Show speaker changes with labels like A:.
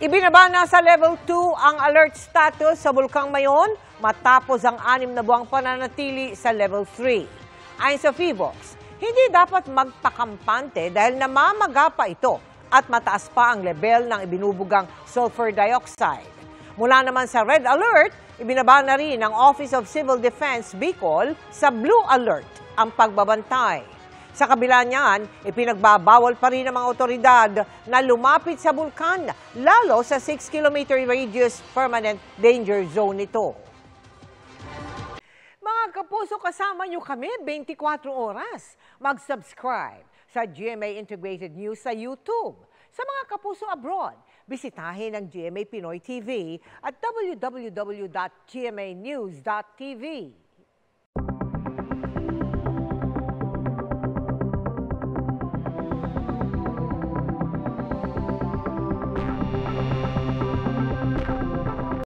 A: Ibinaba na sa level 2 ang alert status sa Bulkang Mayon matapos ang anim na buwang pananatili sa level 3. Ayon sa FIVOX, hindi dapat magpakampante dahil namamaga pa ito at mataas pa ang level ng ibinubugang sulfur dioxide. Mula naman sa red alert, ibinaba na rin ng Office of Civil Defense Bicol sa blue alert ang pagbabantay. Sa kabila niyan, ipinagbabawal pa rin ng mga otoridad na lumapit sa bulkan, lalo sa 6-kilometer radius permanent danger zone nito. Mga kapuso, kasama niyo kami 24 oras. Mag-subscribe sa GMA Integrated News sa YouTube. Sa mga kapuso abroad, bisitahin ang GMA Pinoy TV at www.gmanews.tv.